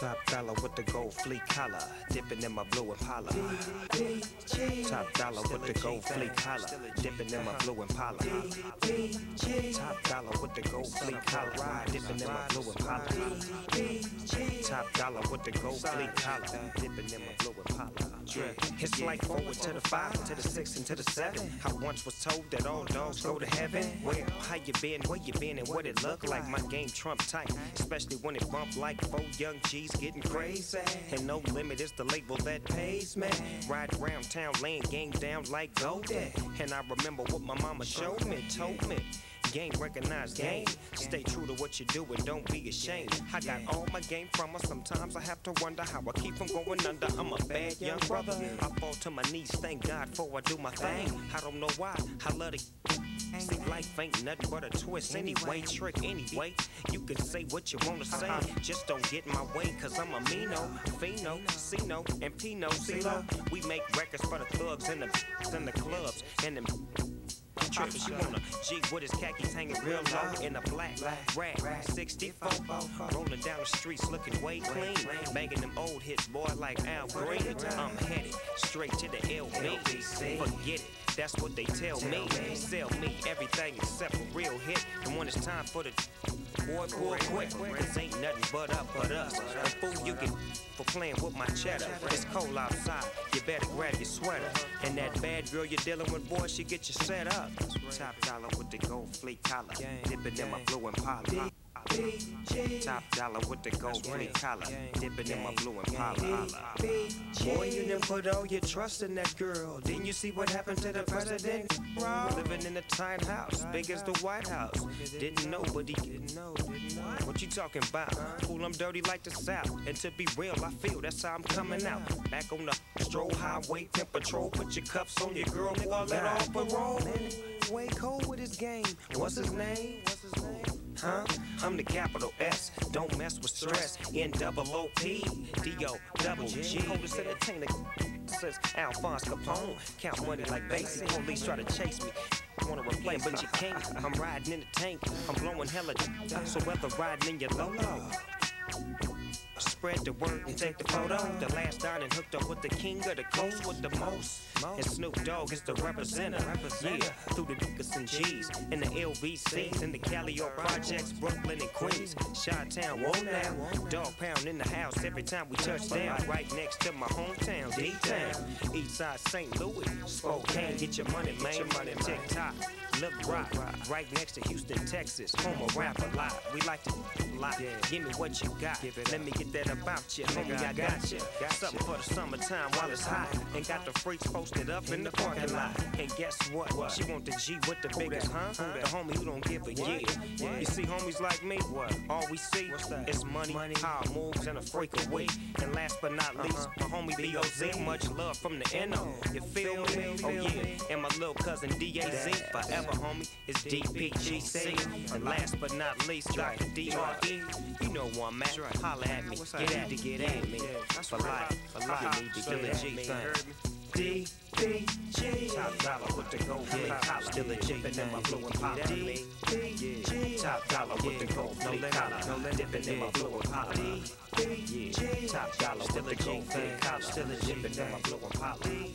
Top dollar with the gold fleet collar, dipping in my blue Impala. Top dollar with the gold fleet collar, dipping in my blue Impala. Top dollar with the gold fleet collar, dipping in my blue Impala. Top dollar with the gold fleet collar, dipping in my blue Impala. It's like forward to the five, to the six, and to the seven. I once was told that all dogs go to heaven. Well, how you been, where you been, and what it look like? My game trump tight, especially when it bump like four young G's getting crazy. And no limit is the label that pays me. Ride around town, laying gang down like golden. And I remember what my mama showed me, told me. Game recognize game. Stay true to what you do and don't be ashamed. I got all my game from her. Sometimes I have to wonder how I keep from going under. I'm a bad young brother. I fall to my knees, thank God for I do my thing. I don't know why. I love to. See, life ain't nothing but a twist anyway, trick anyway. You can say what you wanna say, just don't get in my way, cause I'm a Mino, Fino, Sino, and Pino, CeeLo. We make records for the thugs and the, and the clubs, and them trips. You wanna G with his khakis hanging real low in a black rag 64. Rolling down the streets looking way clean. Banging them old hits, boy, like Al Green. I'm headed straight to the LB. Forget it. That's what they tell me. They sell me everything except a real hit. And when it's time for the boy, boy, quick. Cause ain't nothing but up but us. A fool you get for playing with my cheddar. It's cold outside. You better grab your sweater. And that bad girl you're dealing with, boy, she get you set up. Top dollar with the gold fleet collar. Dipping in my blue Top dollar with the gold fleet collar. Dipping in my blue and Impala. Boy, you done put all your trust in that girl. Didn't you see what happened to the president? Living in a tiny house, big as the White House. Didn't know, but he didn't know. What you talking about? Fool, I'm dirty like the South. And to be real, I feel that's how I'm coming out. Back on the stroll highway, pimp patrol. Put your cuffs on your girl, boy, let off parole. Way cold with his game. What's his name? What's his name? Huh? I'm the capital S. Don't mess with stress. N double O P D O double G. Coldest entertainer since Alphonse Capone. Count money like Basie. Police try to chase me. Wanna replay, but you can't. I'm riding in the tank. I'm blowing hella. So whether riding in your Lolo. Spread the word and take the photo. The last dining hooked up with the king of the coast with the most. And Snoop Dogg is the representative. Yeah, through the Dickerson G's and the LBCs and the Callio Projects, Brooklyn and Queens, Chi-Town, whoa now. Dog pound in the house every time we touch down. Right next to my hometown, D-Town. Eastside St. Louis, Spokane. Get your money, man. Your money, TikTok. Lil Rock, right next to Houston, Texas. Home of rap a lot. We like to lot. Give me what you got. Let me get that about you, homie. I got you. Got something for the summertime while it's hot. And got the freaks posted up in the parking lot. And guess what? She want the G with the biggest, huh? The homie who don't give a yeah. You see homies like me? What? All we see is money, power moves, and a freak away. Oh, and last but not least, my homie B.O.Z. Much love from the N.O. You feel me? Oh yeah. And my little cousin D.A.Z. Forever, homie, is D.P.G.C. And last but not least, Dr. D.R.E. You know where I'm at. Holla at me. Get at to get at me. For life, for life. You need to kill a G thing. D P G. Top dollar with the gold yeah. collar Still a G in my blue Impala D P G. Top dollar with the gold no collar. No let dipping in my blue Impala D P G. Top dollar with the gold collar. Still a G in my blue Impala D